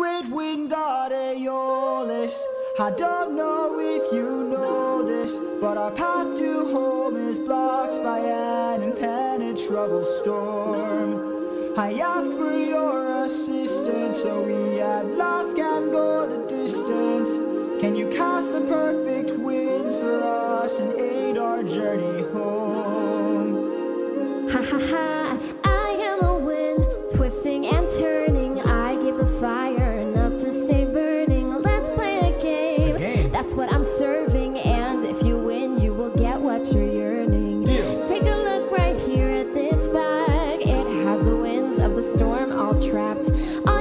Great wind God Aeolus. I don't know if you know this, but our path to home is blocked by an impenetrable storm. I ask for your assistance so we at last can go the distance. Can you cast the perfect winds for us and aid our journey home? Ha ha ha! all trapped. I